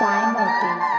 Sai một tiếng.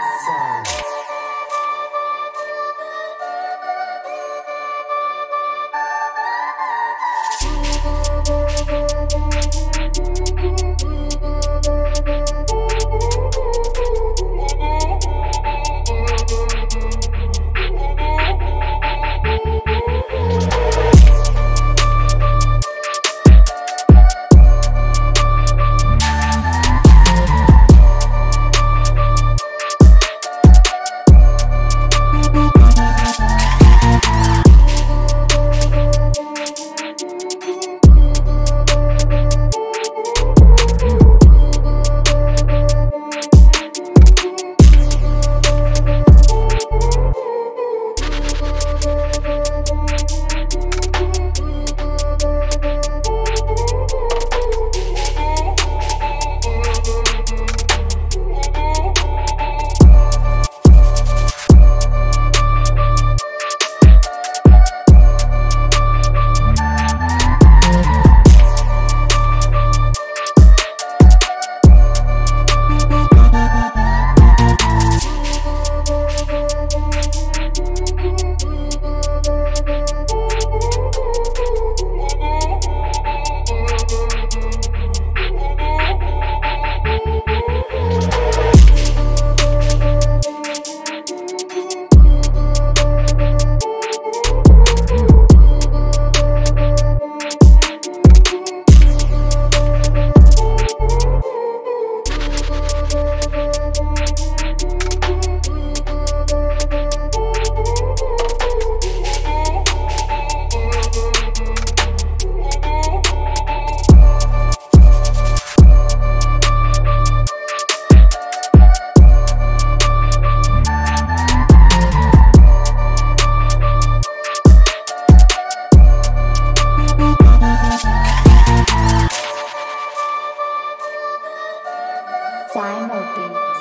Simon Beats.